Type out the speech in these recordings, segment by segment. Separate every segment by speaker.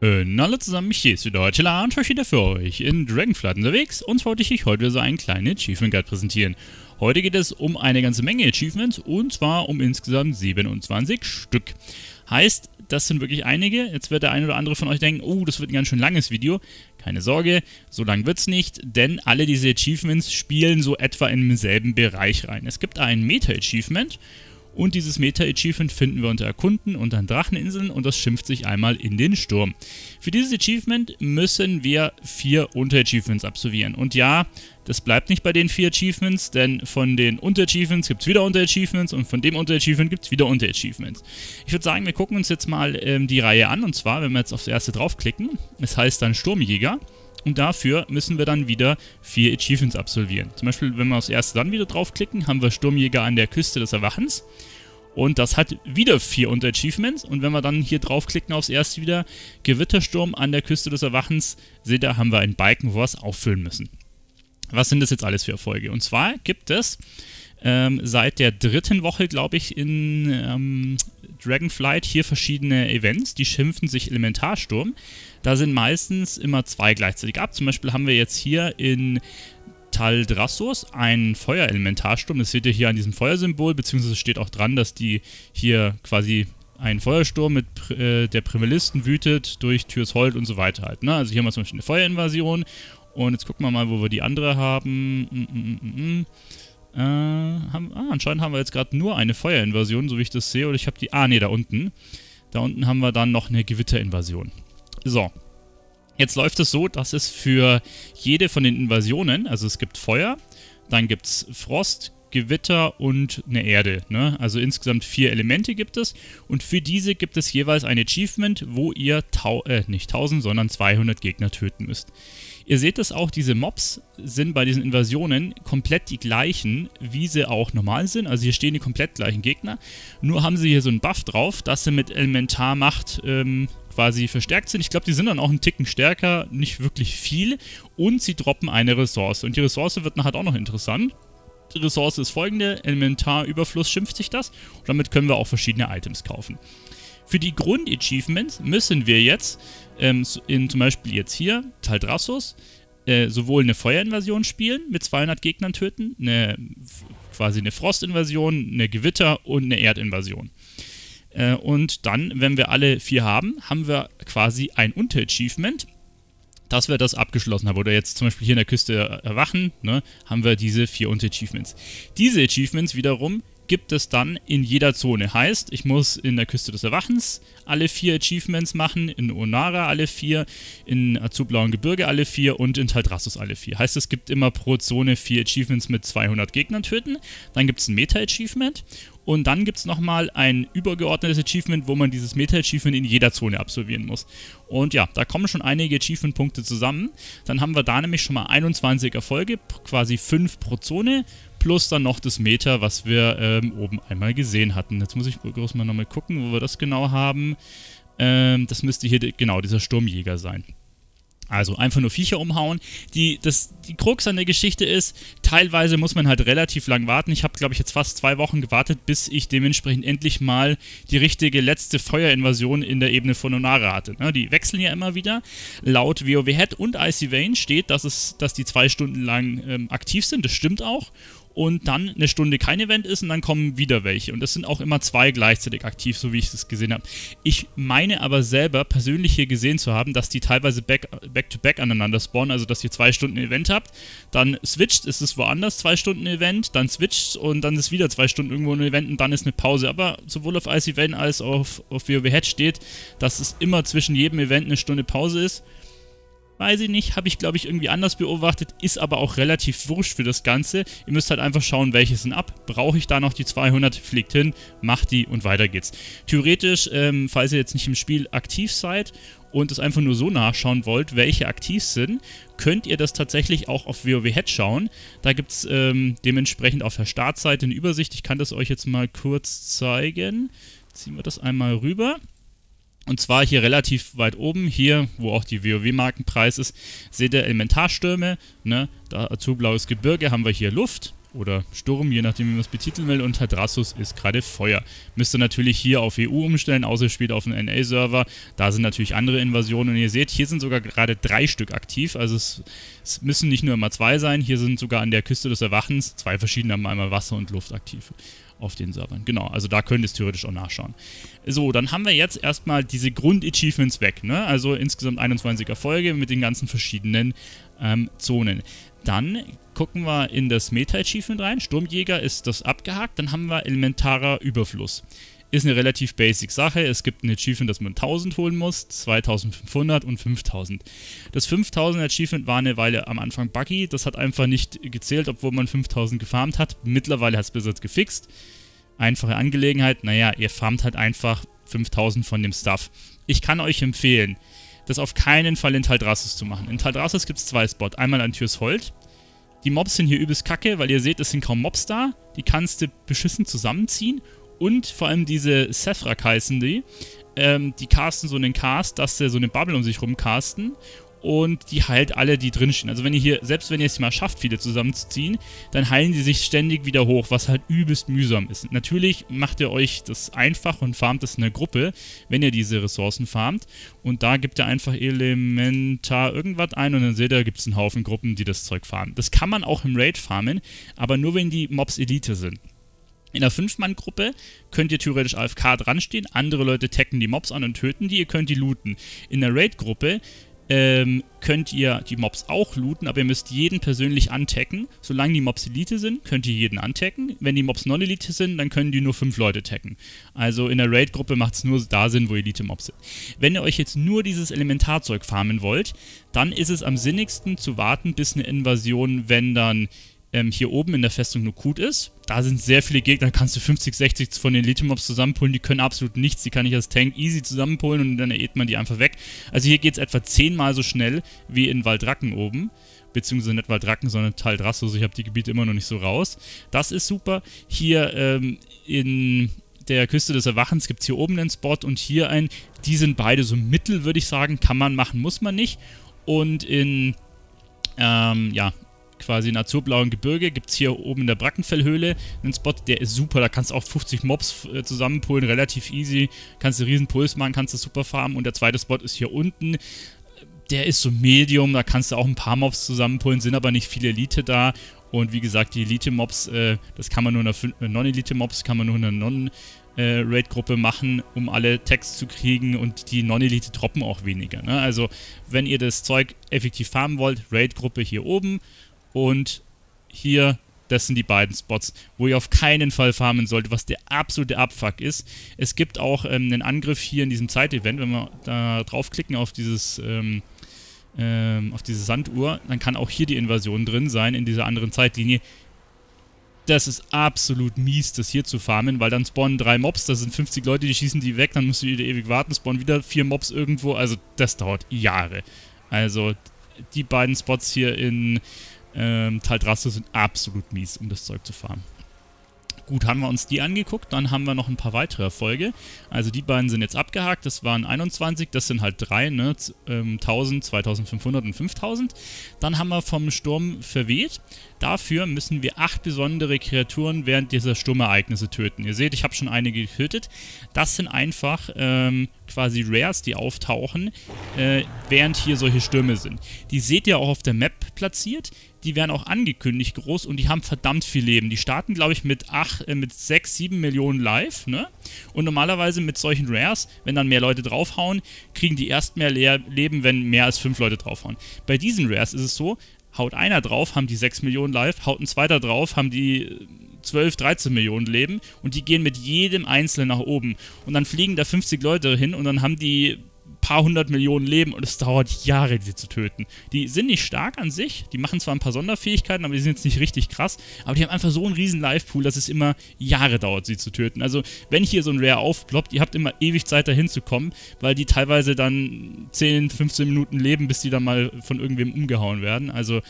Speaker 1: Äh, hallo zusammen, ich ist wieder heute und euch wieder für euch in Dragonflight unterwegs und wollte ich euch heute so einen kleinen Achievement Guide präsentieren. Heute geht es um eine ganze Menge Achievements und zwar um insgesamt 27 Stück. Heißt, das sind wirklich einige. Jetzt wird der eine oder andere von euch denken, oh, das wird ein ganz schön langes Video. Keine Sorge, so lang wird es nicht, denn alle diese Achievements spielen so etwa in denselben Bereich rein. Es gibt ein Meta-Achievement und dieses Meta-Achievement finden wir unter Erkunden und an Dracheninseln und das schimpft sich einmal in den Sturm. Für dieses Achievement müssen wir vier Unter-Achievements absolvieren. Und ja, das bleibt nicht bei den vier Achievements, denn von den Unter-Achievements gibt es wieder Unter-Achievements und von dem Unter-Achievement gibt es wieder Unter-Achievements. Ich würde sagen, wir gucken uns jetzt mal ähm, die Reihe an und zwar, wenn wir jetzt aufs erste draufklicken, es heißt dann Sturmjäger. Und dafür müssen wir dann wieder vier Achievements absolvieren. Zum Beispiel, wenn wir aufs erste dann wieder draufklicken, haben wir Sturmjäger an der Küste des Erwachens. Und das hat wieder vier Unter-Achievements. Und wenn wir dann hier draufklicken aufs erste wieder, Gewittersturm an der Küste des Erwachens, seht ihr, haben wir einen Balken, wo wir es auffüllen müssen. Was sind das jetzt alles für Erfolge? Und zwar gibt es ähm, seit der dritten Woche, glaube ich, in ähm, Dragonflight hier verschiedene Events, die schimpfen sich Elementarsturm. Da sind meistens immer zwei gleichzeitig ab. Zum Beispiel haben wir jetzt hier in Taldrassos einen Feuerelementarsturm. Das seht ihr hier an diesem Feuersymbol, beziehungsweise steht auch dran, dass die hier quasi ein Feuersturm mit äh, der Primalisten wütet durch Türshold und so weiter halt. Ne? Also hier haben wir zum Beispiel eine Feuerinvasion. Und jetzt gucken wir mal, wo wir die andere haben. Mm, mm, mm, äh, haben, ah, anscheinend haben wir jetzt gerade nur eine Feuerinvasion, so wie ich das sehe. Oder ich habe die. Ah, nee, da unten. Da unten haben wir dann noch eine Gewitterinvasion. So. Jetzt läuft es so, dass es für jede von den Invasionen, also es gibt Feuer, dann gibt es Frost, Gewitter und eine Erde. Ne? Also insgesamt vier Elemente gibt es. Und für diese gibt es jeweils ein Achievement, wo ihr äh, nicht 1000, sondern 200 Gegner töten müsst. Ihr seht es auch, diese Mobs sind bei diesen Invasionen komplett die gleichen, wie sie auch normal sind. Also hier stehen die komplett gleichen Gegner. Nur haben sie hier so einen Buff drauf, dass sie mit Elementarmacht ähm, quasi verstärkt sind. Ich glaube, die sind dann auch einen Ticken stärker, nicht wirklich viel. Und sie droppen eine Ressource. Und die Ressource wird nachher auch noch interessant. Die Ressource ist folgende, Elementarüberfluss schimpft sich das. Und damit können wir auch verschiedene Items kaufen. Für die Grund-Achievements müssen wir jetzt, ähm, in zum Beispiel jetzt hier, Taldrassos, äh, sowohl eine Feuerinvasion spielen, mit 200 Gegnern töten, eine, quasi eine Frostinvasion, eine Gewitter- und eine Erdinvasion. Äh, und dann, wenn wir alle vier haben, haben wir quasi ein Unter-Achievement, dass wir das abgeschlossen haben. Oder jetzt zum Beispiel hier in der Küste erwachen, ne, haben wir diese vier Unter-Achievements. Diese Achievements wiederum gibt es dann in jeder Zone. Heißt, ich muss in der Küste des Erwachens alle vier Achievements machen, in Onara alle vier, in Azurblauen Gebirge alle vier und in Taldrassus alle vier. Heißt, es gibt immer pro Zone vier Achievements mit 200 Gegnern töten. Dann gibt es ein Meta-Achievement und dann gibt es nochmal ein übergeordnetes Achievement, wo man dieses Meta-Achievement in jeder Zone absolvieren muss. Und ja, da kommen schon einige Achievement-Punkte zusammen. Dann haben wir da nämlich schon mal 21 Erfolge, quasi 5 pro Zone plus dann noch das Meter, was wir ähm, oben einmal gesehen hatten. Jetzt muss ich groß mal nochmal gucken, wo wir das genau haben. Ähm, das müsste hier genau dieser Sturmjäger sein. Also einfach nur Viecher umhauen. Die, das, die Krux an der Geschichte ist, teilweise muss man halt relativ lang warten. Ich habe, glaube ich, jetzt fast zwei Wochen gewartet, bis ich dementsprechend endlich mal die richtige letzte Feuerinvasion in der Ebene von Onara hatte. Ne, die wechseln ja immer wieder. Laut WoW Head und Icy Vein steht, dass, es, dass die zwei Stunden lang ähm, aktiv sind. Das stimmt auch und dann eine Stunde kein Event ist und dann kommen wieder welche. Und das sind auch immer zwei gleichzeitig aktiv, so wie ich es gesehen habe. Ich meine aber selber persönlich hier gesehen zu haben, dass die teilweise back-to-back -back aneinander spawnen, also dass ihr zwei Stunden Event habt, dann switcht, ist es woanders zwei Stunden Event, dann switcht und dann ist wieder zwei Stunden irgendwo ein Event und dann ist eine Pause. Aber sowohl auf Ice Event als auch auf, auf WoW Head steht, dass es immer zwischen jedem Event eine Stunde Pause ist. Weiß ich nicht, habe ich glaube ich irgendwie anders beobachtet, ist aber auch relativ wurscht für das Ganze. Ihr müsst halt einfach schauen, welche sind ab. Brauche ich da noch die 200? Fliegt hin, macht die und weiter geht's. Theoretisch, ähm, falls ihr jetzt nicht im Spiel aktiv seid und es einfach nur so nachschauen wollt, welche aktiv sind, könnt ihr das tatsächlich auch auf WoW Head schauen. Da gibt es ähm, dementsprechend auf der Startseite eine Übersicht. Ich kann das euch jetzt mal kurz zeigen. Ziehen wir das einmal rüber. Und zwar hier relativ weit oben, hier, wo auch die WoW-Markenpreis ist, seht ihr Elementarstürme, ne? Dazu blaues Gebirge haben wir hier Luft oder Sturm, je nachdem, wie man es betiteln will. Und Hadrassus ist gerade Feuer. Müsst ihr natürlich hier auf EU umstellen, außer ihr spielt auf einem NA-Server. Da sind natürlich andere Invasionen. Und ihr seht, hier sind sogar gerade drei Stück aktiv. Also es, es, müssen nicht nur immer zwei sein. Hier sind sogar an der Küste des Erwachens zwei verschiedene, einmal Wasser und Luft aktiv auf den Servern. Genau, also da könnt ihr es theoretisch auch nachschauen. So, dann haben wir jetzt erstmal diese Grund-Achievements weg. Ne? Also insgesamt 21 Erfolge mit den ganzen verschiedenen ähm, Zonen. Dann gucken wir in das Meta-Achievement rein. Sturmjäger ist das abgehakt. Dann haben wir elementarer Überfluss. Ist eine relativ basic Sache. Es gibt ein Achievement, das man 1000 holen muss, 2500 und 5000. Das 5000 Achievement war eine Weile am Anfang buggy. Das hat einfach nicht gezählt, obwohl man 5000 gefarmt hat. Mittlerweile hat es Blizzard gefixt. Einfache Angelegenheit. Naja, ihr farmt halt einfach 5000 von dem Stuff. Ich kann euch empfehlen, das auf keinen Fall in Taldrassus zu machen. In Taldrassus gibt es zwei Spots. Einmal an Türs Holt. Die Mobs sind hier übelst kacke, weil ihr seht, es sind kaum Mobs da. Die kannst du beschissen zusammenziehen. Und vor allem diese Sethrak heißen die. Ähm, die casten so einen Cast, dass sie so eine Bubble um sich rum casten und die heilt alle, die drinstehen. Also wenn ihr hier, selbst wenn ihr es mal schafft, viele zusammenzuziehen, dann heilen die sich ständig wieder hoch, was halt übelst mühsam ist. Natürlich macht ihr euch das einfach und farmt es in der Gruppe, wenn ihr diese Ressourcen farmt. Und da gibt ihr einfach elementar irgendwas ein und dann seht ihr, gibt es einen Haufen Gruppen, die das Zeug farmen. Das kann man auch im Raid farmen, aber nur wenn die Mobs Elite sind. In der 5-Mann-Gruppe könnt ihr theoretisch AFK dranstehen, andere Leute tacken die Mobs an und töten die, ihr könnt die looten. In der Raid-Gruppe ähm, könnt ihr die Mobs auch looten, aber ihr müsst jeden persönlich antacken. Solange die Mobs Elite sind, könnt ihr jeden antacken. Wenn die Mobs Non-Elite sind, dann können die nur fünf Leute tacken. Also in der Raid-Gruppe macht es nur da Sinn, wo Elite-Mobs sind. Wenn ihr euch jetzt nur dieses Elementarzeug farmen wollt, dann ist es am sinnigsten zu warten, bis eine Invasion, wenn dann ähm, hier oben in der Festung Nukut ist. Da sind sehr viele Gegner, kannst du 50, 60 von den Elite-Mobs zusammenpullen, die können absolut nichts, die kann ich als Tank easy zusammenpullen und dann äht man die einfach weg. Also hier geht es etwa zehnmal so schnell wie in Waldracken oben beziehungsweise nicht Waldracken, sondern Taldrassus. Ich habe die Gebiete immer noch nicht so raus. Das ist super. Hier ähm, in der Küste des Erwachens gibt es hier oben einen Spot und hier einen. Die sind beide so mittel, würde ich sagen. Kann man machen, muss man nicht. Und in, ähm, ja, quasi in azurblauen Gebirge, gibt es hier oben in der Brackenfellhöhle einen Spot, der ist super, da kannst du auch 50 Mobs äh, zusammenpullen, relativ easy, kannst du riesen Puls machen, kannst du super farmen und der zweite Spot ist hier unten, der ist so Medium, da kannst du auch ein paar Mobs zusammenpullen, sind aber nicht viele Elite da und wie gesagt, die Elite-Mobs, äh, das kann man nur in einer äh, Non-Elite-Mobs, kann man nur in einer Non- Raid-Gruppe machen, um alle Tags zu kriegen und die Non-Elite droppen auch weniger. Ne? Also, wenn ihr das Zeug effektiv farmen wollt, Raid-Gruppe hier oben und hier, das sind die beiden Spots, wo ihr auf keinen Fall farmen solltet, was der absolute Abfuck ist. Es gibt auch ähm, einen Angriff hier in diesem Zeitevent, wenn wir da draufklicken auf dieses... Ähm, ähm, auf diese Sanduhr, dann kann auch hier die Invasion drin sein, in dieser anderen Zeitlinie. Das ist absolut mies, das hier zu farmen, weil dann spawnen drei Mobs, da sind 50 Leute, die schießen die weg, dann musst du wieder ewig warten, spawnen wieder vier Mobs irgendwo, also das dauert Jahre. Also die beiden Spots hier in ähm, Taldrasse sind absolut mies, um das Zeug zu fahren. Gut, haben wir uns die angeguckt, dann haben wir noch ein paar weitere Erfolge. Also die beiden sind jetzt abgehakt, das waren 21, das sind halt drei, ne? 1000, 2500 ähm, und 5000. Dann haben wir vom Sturm verweht. Dafür müssen wir acht besondere Kreaturen während dieser Sturmereignisse töten. Ihr seht, ich habe schon einige getötet. Das sind einfach ähm, quasi Rares, die auftauchen, äh, während hier solche Stürme sind. Die seht ihr auch auf der Map platziert die werden auch angekündigt groß und die haben verdammt viel Leben. Die starten, glaube ich, mit, 8, äh, mit 6, 7 Millionen live, ne? Und normalerweise mit solchen Rares, wenn dann mehr Leute draufhauen, kriegen die erst mehr Le Leben, wenn mehr als 5 Leute draufhauen. Bei diesen Rares ist es so, haut einer drauf, haben die 6 Millionen live, haut ein zweiter drauf, haben die 12, 13 Millionen Leben und die gehen mit jedem Einzelnen nach oben. Und dann fliegen da 50 Leute hin und dann haben die paar hundert Millionen Leben und es dauert Jahre, sie zu töten. Die sind nicht stark an sich, die machen zwar ein paar Sonderfähigkeiten, aber die sind jetzt nicht richtig krass, aber die haben einfach so einen riesen Live-Pool, dass es immer Jahre dauert, sie zu töten. Also, wenn hier so ein Rare aufploppt, ihr habt immer ewig Zeit dahin zu kommen, weil die teilweise dann 10, 15 Minuten leben, bis die dann mal von irgendwem umgehauen werden. Also,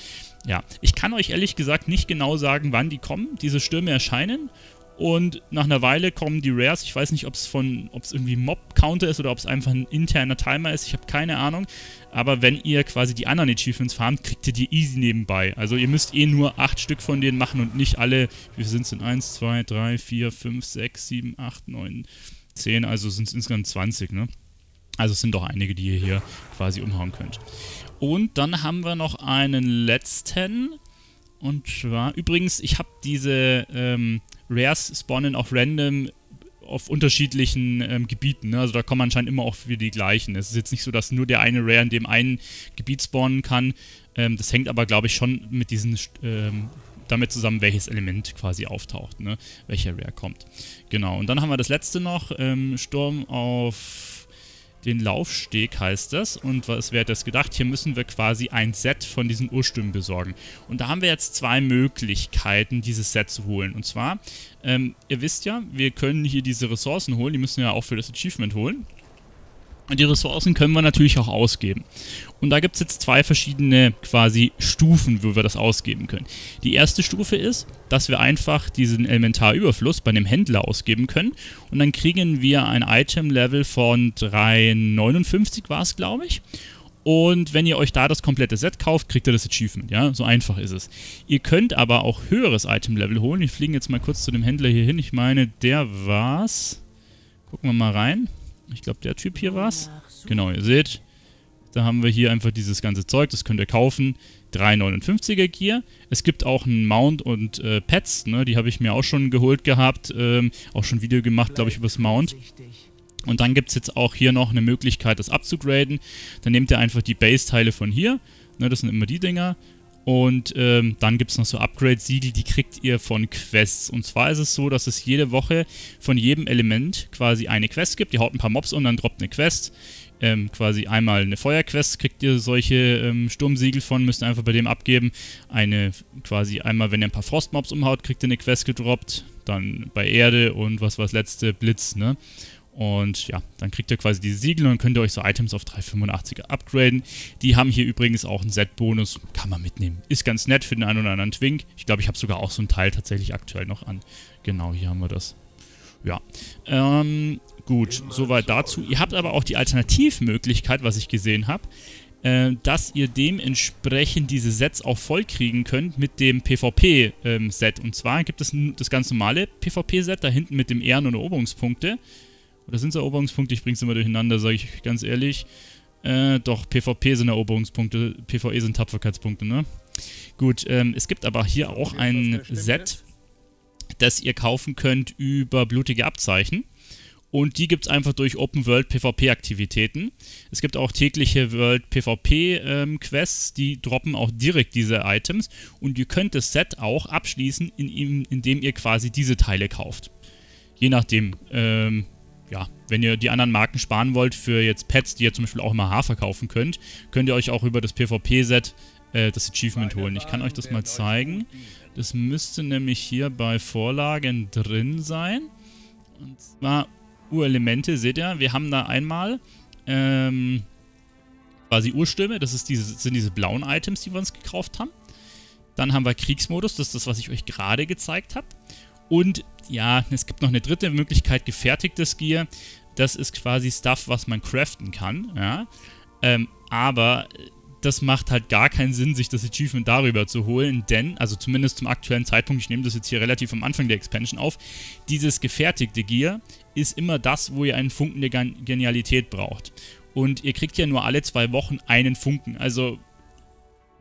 Speaker 1: ja, ich kann euch ehrlich gesagt nicht genau sagen, wann die kommen, diese Stürme erscheinen Und nach einer Weile kommen die Rares. Ich weiß nicht, ob es von, ob es irgendwie Mob-Counter ist oder ob es einfach ein interner Timer ist. Ich habe keine Ahnung. Aber wenn ihr quasi die anderen Achievements farmt, kriegt ihr die easy nebenbei. Also ihr müsst eh nur 8 Stück von denen machen und nicht alle, wie viel sind es denn? 1, 2, 3, 4, 5, 6, 7, 8, 9, 10. Also sind es insgesamt 20, ne? Also es sind doch einige, die ihr hier quasi umhauen könnt. Und dann haben wir noch einen letzten. Und zwar, übrigens, ich habe diese ähm, Rares spawnen auch random auf unterschiedlichen ähm, Gebieten. Ne? Also da kommen anscheinend immer auch wieder die gleichen. Es ist jetzt nicht so, dass nur der eine Rare in dem einen Gebiet spawnen kann. Ähm, das hängt aber, glaube ich, schon mit diesen ähm, damit zusammen, welches Element quasi auftaucht, ne? welcher Rare kommt. Genau, und dann haben wir das letzte noch, ähm, Sturm auf den Laufsteg heißt das. Und was wäre das gedacht? Hier müssen wir quasi ein Set von diesen Urstimmen besorgen. Und da haben wir jetzt zwei Möglichkeiten, dieses Set zu holen. Und zwar, ähm, ihr wisst ja, wir können hier diese Ressourcen holen. Die müssen wir ja auch für das Achievement holen. Und die Ressourcen können wir natürlich auch ausgeben. Und da gibt es jetzt zwei verschiedene quasi Stufen, wo wir das ausgeben können. Die erste Stufe ist, dass wir einfach diesen Elementarüberfluss bei einem Händler ausgeben können. Und dann kriegen wir ein Item-Level von 3,59 war es, glaube ich. Und wenn ihr euch da das komplette Set kauft, kriegt ihr das Achievement. Ja, so einfach ist es. Ihr könnt aber auch höheres Item-Level holen. Wir fliegen jetzt mal kurz zu dem Händler hier hin. Ich meine, der war's. Gucken wir mal rein. Ich glaube, der Typ hier war's. Genau, ihr seht, da haben wir hier einfach dieses ganze Zeug, das könnt ihr kaufen. 3,59er Gear. Es gibt auch einen Mount und äh, Pets, ne, die habe ich mir auch schon geholt gehabt. Ähm, auch schon ein Video gemacht, glaube ich, über das Mount. Und dann gibt es jetzt auch hier noch eine Möglichkeit, das abzugraden. Dann nehmt ihr einfach die Base-Teile von hier. Ne, das sind immer die Dinger. Und ähm, dann gibt es noch so Upgrade-Siegel, die kriegt ihr von Quests. Und zwar ist es so, dass es jede Woche von jedem Element quasi eine Quest gibt. Ihr haut ein paar Mobs und dann droppt eine Quest. Ähm, quasi einmal eine Feuerquest kriegt ihr solche ähm, Sturmsiegel von, müsst ihr einfach bei dem abgeben. Eine quasi einmal, wenn ihr ein paar Frostmobs umhaut, kriegt ihr eine Quest gedroppt. Dann bei Erde und was war das letzte? Blitz, ne? Und ja, dann kriegt ihr quasi diese Siegel und könnt ihr euch so Items auf 385er upgraden. Die haben hier übrigens auch einen Set-Bonus, kann man mitnehmen. Ist ganz nett für den einen oder anderen Twink. Ich glaube, ich habe sogar auch so einen Teil tatsächlich aktuell noch an. Genau, hier haben wir das. Ja, ähm, gut, soweit dazu. Ihr habt aber auch die Alternativmöglichkeit, was ich gesehen habe, äh, dass ihr dementsprechend diese Sets auch voll kriegen könnt mit dem PvP-Set. Ähm, und zwar gibt es das ganz normale PvP-Set da hinten mit dem Ehren- und Eroberungspunkte. Oder sind es Eroberungspunkte? Ich bring's immer durcheinander, sage ich ganz ehrlich. Äh, doch, PvP sind Eroberungspunkte, PvE sind Tapferkeitspunkte, ne? Gut, ähm, es gibt aber hier auch ein Set, das ihr kaufen könnt über blutige Abzeichen. Und die gibt es einfach durch Open World PvP-Aktivitäten. Es gibt auch tägliche World PvP-Quests, ähm, die droppen auch direkt diese Items. Und ihr könnt das Set auch abschließen, in ihm, indem ihr quasi diese Teile kauft. Je nachdem, ähm, ja, wenn ihr die anderen Marken sparen wollt für jetzt Pets, die ihr zum Beispiel auch immer Haar verkaufen könnt, könnt ihr euch auch über das PvP-Set äh, das Achievement holen. Ich kann euch das mal zeigen. Das müsste nämlich hier bei Vorlagen drin sein. Und zwar Urelemente, seht ihr, wir haben da einmal ähm, quasi Urstürme, das ist diese, sind diese blauen Items, die wir uns gekauft haben. Dann haben wir Kriegsmodus, das ist das, was ich euch gerade gezeigt habe. Und ja, es gibt noch eine dritte Möglichkeit, gefertigtes Gear. Das ist quasi Stuff, was man craften kann. Ja? Ähm, aber das macht halt gar keinen Sinn, sich das Achievement darüber zu holen, denn, also zumindest zum aktuellen Zeitpunkt, ich nehme das jetzt hier relativ am Anfang der Expansion auf, dieses gefertigte Gear ist immer das, wo ihr einen Funken der Genialität braucht. Und ihr kriegt ja nur alle zwei Wochen einen Funken. Also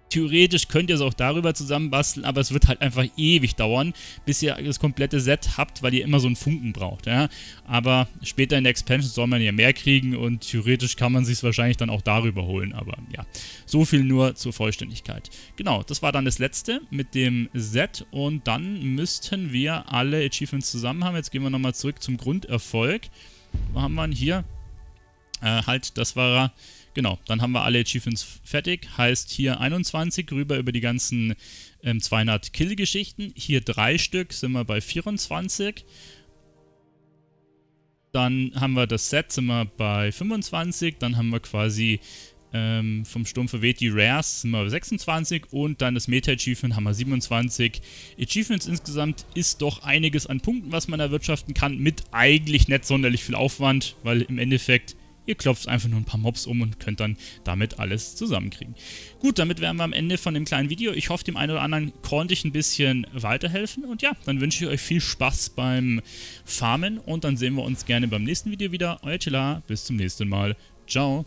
Speaker 1: Theoretisch könnt ihr es auch darüber zusammenbasteln, aber es wird halt einfach ewig dauern, bis ihr das komplette Set habt, weil ihr immer so einen Funken braucht. Ja? Aber später in der Expansion soll man ja mehr kriegen und theoretisch kann man sich es wahrscheinlich dann auch darüber holen. Aber ja, so viel nur zur Vollständigkeit. Genau, das war dann das letzte mit dem Set und dann müssten wir alle Achievements zusammen haben. Jetzt gehen wir nochmal zurück zum Grunderfolg. Wo haben wir ihn hier? Äh, halt, das war Genau, dann haben wir alle Achievements fertig. Heißt hier 21 rüber über die ganzen ähm, 200 Kill-Geschichten. Hier drei Stück sind wir bei 24. Dann haben wir das Set, sind wir bei 25. Dann haben wir quasi Ähm, vom Sturm verweht die Rares sind wir 26 und dann das Meta-Achievement haben wir 27. Achievements insgesamt ist doch einiges an Punkten, was man erwirtschaften kann, mit eigentlich nicht sonderlich viel Aufwand, weil im Endeffekt Ihr klopft einfach nur ein paar Mobs um und könnt dann damit alles zusammenkriegen. Gut, damit wären wir am Ende von dem kleinen Video. Ich hoffe, dem einen oder anderen konnte ich ein bisschen weiterhelfen. Und ja, dann wünsche ich euch viel Spaß beim Farmen und dann sehen wir uns gerne beim nächsten Video wieder. Euer Chilla, bis zum nächsten Mal. Ciao.